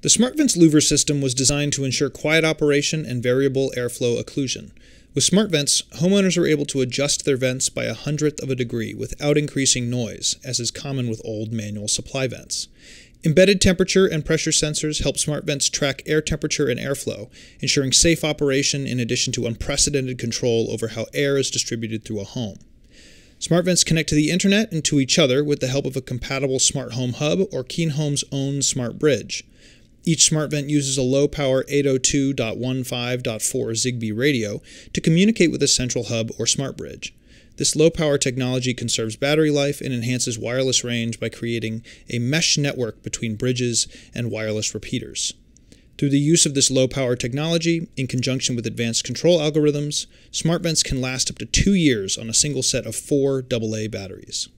The SmartVent's louver system was designed to ensure quiet operation and variable airflow occlusion. With SmartVents, homeowners are able to adjust their vents by a hundredth of a degree without increasing noise, as is common with old manual supply vents. Embedded temperature and pressure sensors help SmartVents track air temperature and airflow, ensuring safe operation in addition to unprecedented control over how air is distributed through a home. SmartVents connect to the internet and to each other with the help of a compatible smart home hub or Keen Home's own smart bridge. Each SmartVent uses a low power 802.15.4 Zigbee radio to communicate with a central hub or smart bridge. This low power technology conserves battery life and enhances wireless range by creating a mesh network between bridges and wireless repeaters. Through the use of this low power technology, in conjunction with advanced control algorithms, SmartVents can last up to two years on a single set of four AA batteries.